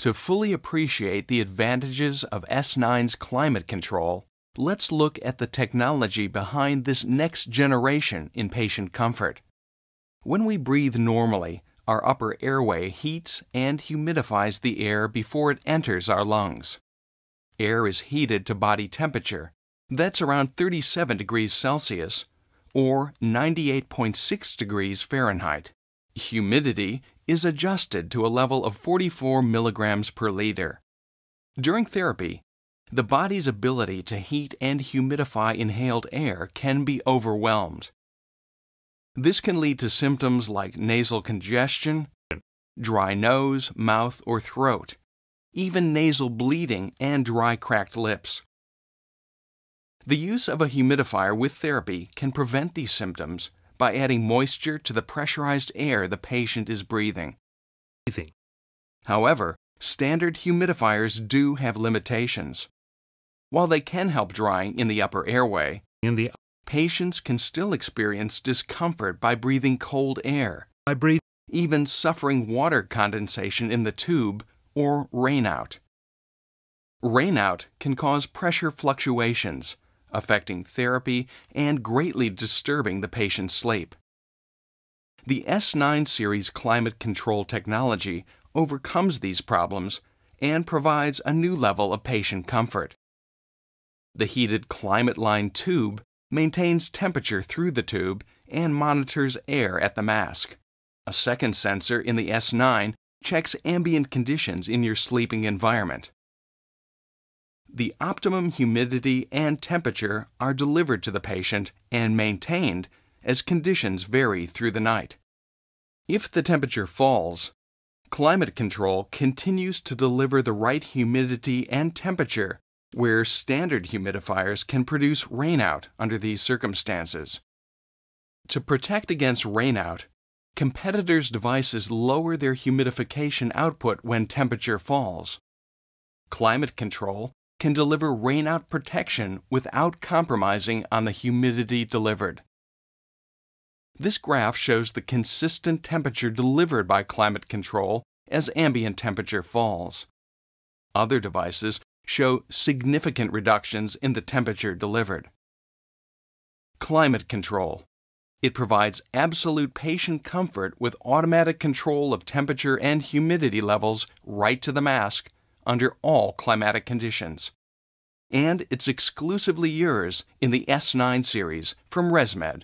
To fully appreciate the advantages of S9's climate control, let's look at the technology behind this next generation in patient comfort. When we breathe normally, our upper airway heats and humidifies the air before it enters our lungs. Air is heated to body temperature, that's around 37 degrees Celsius or 98.6 degrees Fahrenheit. Humidity is adjusted to a level of 44 milligrams per liter. During therapy, the body's ability to heat and humidify inhaled air can be overwhelmed. This can lead to symptoms like nasal congestion, dry nose, mouth, or throat, even nasal bleeding and dry cracked lips. The use of a humidifier with therapy can prevent these symptoms by adding moisture to the pressurized air the patient is breathing. However, standard humidifiers do have limitations. While they can help drying in the upper airway, In the patients can still experience discomfort by breathing cold air, I breathe even suffering water condensation in the tube or rainout. Rainout can cause pressure fluctuations, affecting therapy and greatly disturbing the patient's sleep. The S9 series climate control technology overcomes these problems and provides a new level of patient comfort. The heated ClimateLine tube maintains temperature through the tube and monitors air at the mask. A second sensor in the S9 checks ambient conditions in your sleeping environment. The optimum humidity and temperature are delivered to the patient and maintained as conditions vary through the night. If the temperature falls, climate control continues to deliver the right humidity and temperature where standard humidifiers can produce rainout under these circumstances. To protect against rainout, competitors' devices lower their humidification output when temperature falls. Climate control can deliver rainout protection without compromising on the humidity delivered. This graph shows the consistent temperature delivered by climate control as ambient temperature falls. Other devices show significant reductions in the temperature delivered. Climate control. It provides absolute patient comfort with automatic control of temperature and humidity levels right to the mask under all climatic conditions. And it's exclusively yours in the S9 series from ResMed.